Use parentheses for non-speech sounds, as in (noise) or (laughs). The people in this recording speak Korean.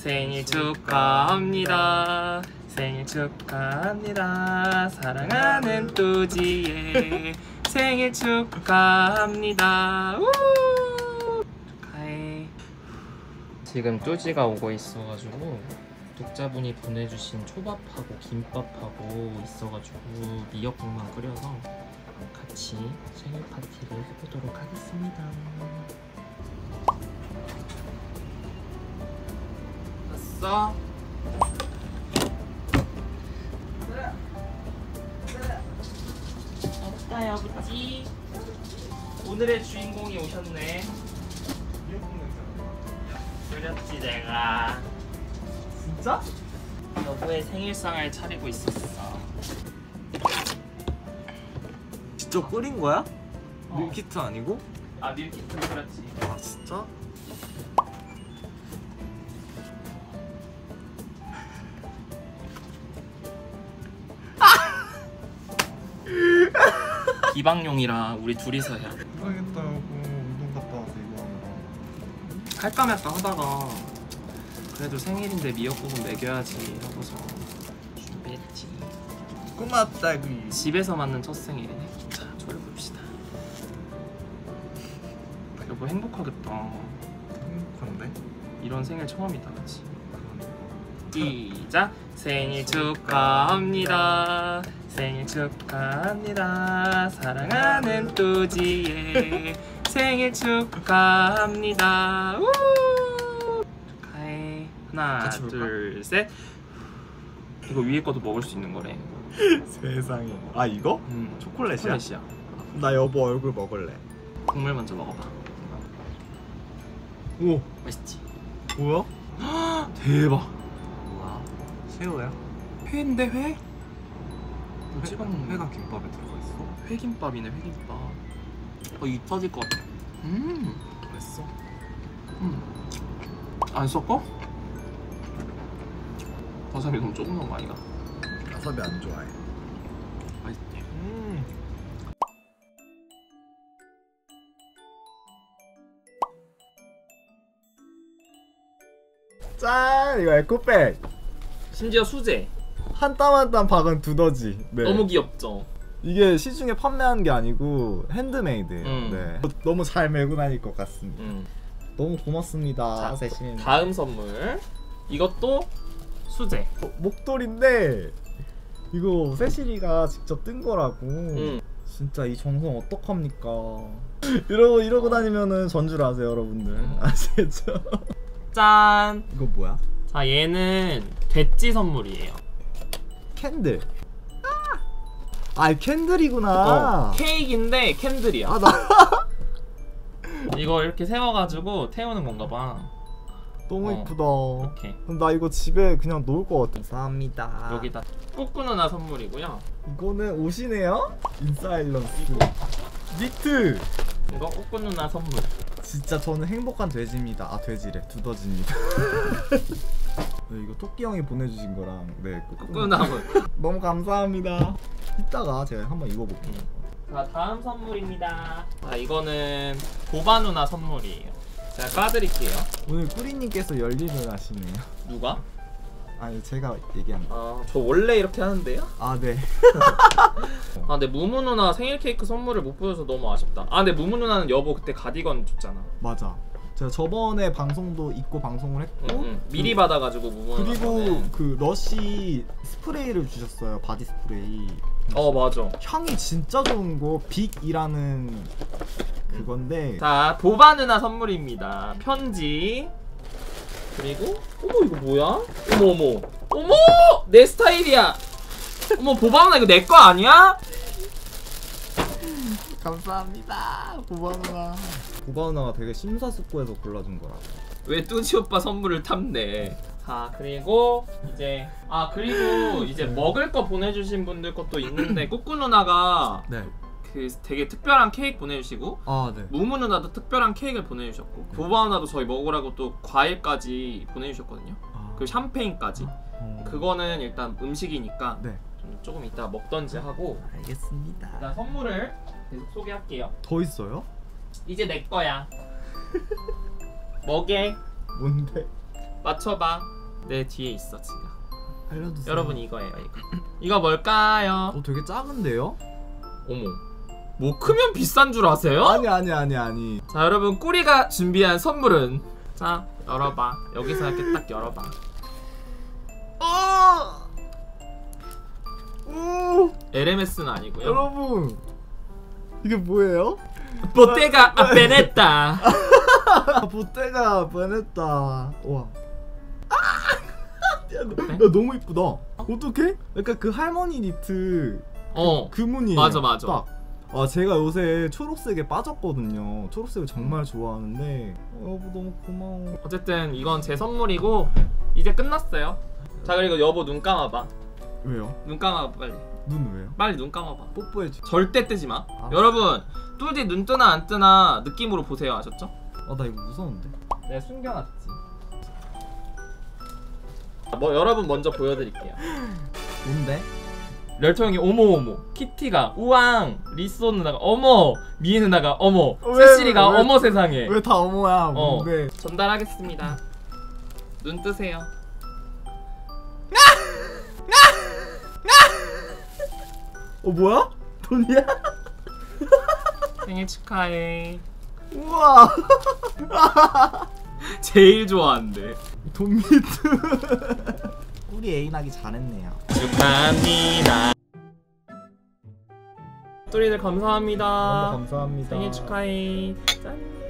생일 축하합니다. 생일 축하합니다. 사랑하는 뚜지의 생일 축하합니다. 우! 축하해. 지금 뚜지가 오고 있어가지고 독자분이 보내주신 초밥하고 김밥하고 있어가지고 미역국만 끓여서 같이 생일 파티를 해보도록 하겠습니다. 왔어? 왔다 아버지 오늘의 주인공이 오셨네 그렸지 내가 진짜? 여보의 생일상을 차리고 있었어 직접 끓인 거야? 어. 밀키트 아니고? 아 밀키트 그렇지 아 진짜? 기방용이라 우리 둘이서 해야 돼. 해야겠다 여보 운동 갔다 와서 이거 하느라. 할까 말까 하다가 그래도 생일인데 미역국은 먹여야지 하고서 준비했지. 꼬마따귀 집에서 맞는 첫 생일이네. 자 저를 봅시다. 여보 행복하겠다. 행복한데? 이런 생일 처음이다 그치 시작 생일 축하합니다 생일 축하합니다 사랑하는 뚜지의 생일 축하합니다 우! 축하해 하나 같이 볼까? 둘셋 이거 위에 것도 먹을 수 있는 거래 (laughs) 세상에 아 이거? 음, 초콜릿이야? 초콜릿이야 나 여보 얼굴 먹을래 국물 먼저 먹어봐 오 맛있지? 뭐야? (gasps) 대박? 새우야? 회인데 회? 뭐 찍어 먹는 회가 김밥에 들어가 있어? 회김밥이네 회김밥 어입 터질 것 같아 음, 맛있어? 음. 안 섞어? 와사비 너무 조금 넣은 거 아니가? 와사비 안 좋아해 맛있지 음 짠! 이거 에코백 심지어 수제 한 땀 한 땀 박은 두더지 네. 너무 귀엽죠? 이게 시중에 판매한 게 아니고 핸드메이드 음. 네. 너무 잘 메고 다닐 것 같습니다 음. 너무 고맙습니다 자, 세신 다음 선물 이것도 수제 어, 목도리인데 이거 세실이가 직접 뜬 거라고 음. 진짜 이 정성 어떡합니까 (laughs) 이러고 이러고 다니면은 전주를 아세요 여러분들 음. 아시겠죠? 짠! 이거 뭐야? 자 얘는 됐지 선물이에요. candle. 아! candle이구나. 어, 케이크인데 candle이야. 아 나. (laughs) 이거 이렇게 세워가지고 태우는 건가 봐. 너무 어. 이쁘다. 이렇게. 그럼 나 이거 집에 그냥 놓을 것 같아. 감사합니다. 여기다 꾸꾸 누나 선물이고요. 이거는 옷이네요? 인사일런스. 니트. 이거 꾸꾸 누나 선물. 진짜 저는 행복한 돼지입니다. 아 돼지래. 두더지입니다 (laughs) 네, 이거 토끼 형이 보내주신 거랑 네 그- 누나 선물 (laughs) 너무 감사합니다. 이따가 제가 한번 입어볼게요. 자 다음 선물입니다. 자 이거는 보바 누나 선물이에요. 제가 까드릴게요. 오늘 꾸리님께서 열일을 하시네요. 누가? 아니 제가 얘기한 거. 아저 원래 이렇게 하는데요? 아 네. (laughs) 아 근데 무무 누나 생일 케이크 선물을 못 보여서 너무 아쉽다. 아 근데 무무 누나는 여보 그때 가디건 줬잖아. 맞아 제가 저번에 방송도 입고 방송을 했고 응, 응. 미리 받아가지고 누나 그리고. 그 러시 스프레이를 주셨어요 바디 스프레이. 어 맞아. 향이 진짜 좋은 거 빅이라는 그건데. 자 보바 누나 선물입니다. 편지. 그리고 어머 이거 뭐야? 어머 어머. 어머! 내 스타일이야! 어머 보바 누나 이거 내 거 아니야? 감사합니다 고바누나 고바누나가 되게 심사숙고해서 골라준 거라 왜 뚜지 오빠 선물을 탐내 자 그리고 이제 아 그리고 이제 먹을 거 보내주신 분들 것도 있는데 (clears throat) 꾸꾸 누나가 네. 그 되게 특별한 케이크 보내주시고 아 네. 무무 누나도 특별한 케이크를 보내주셨고 보바 누나도 저희 먹으라고 또 과일까지 보내주셨거든요 아, 그리고 샴페인까지 어. 그거는 일단 음식이니까 네. 좀 조금 이따 먹던지 하고 알겠습니다. 일단 선물을 계속 소개할게요 더 있어요? 이제 내 거야 먹게 뭔데? 맞춰봐. 내 뒤에 있어 지금. 알려주세요. 여러분 이거예요 이거. 이거 뭘까요? 어 되게 작은데요? 어머. 뭐 크면 비싼 줄 아세요? 아니 아니 아니 아니. 자 여러분 꾸리가 준비한 선물은 자 열어봐. 여기서 이렇게 딱 열어봐. 어! 오! LMS는 아니고요. 여러분 이게 뭐예요? 보테가 아베네타. 아, 보떼가 변했다. 와. 야, 너, 어때? 야 너무 이쁘다. 어떡해? 약간 그 할머니 니트 어. 그 무늬. 맞아, 맞아. 딱. 아 제가 요새 초록색에 빠졌거든요. 초록색을 정말 좋아하는데 어, 여보 너무 고마워. 어쨌든 이건 제 선물이고 이제 끝났어요. 자 그리고 여보 눈 감아봐. 왜요? 눈 감아봐 빨리. 눈 왜요? 빨리 눈 감아봐. 뽀뽀해줘. 절대 뜨지 마. 알았어. 여러분 뚜디 눈 뜨나 안 뜨나 느낌으로 보세요. 아셨죠? 아 나 이거 무서운데. 내가 숨겨놨지. 뭐 여러분 먼저 보여드릴게요. (laughs) 뭔데? 렬청이 어머 어머 키티가 우왕 리소 누나가 어머 미애 누나가 어머 왜, 세시리가 왜, 왜? 어머 세상에 왜 다 어머야? 어 뭔데? 전달하겠습니다. 눈 뜨세요. 어 뭐야? 돈이야? 생일 축하해. 우와. (laughs) 제일 좋아한대. 돈 미트. (laughs) 우리 애인 하기 잘했네요. 축하합니다. 또리들 감사합니다. 감사합니다. 생일 축하해. 짠.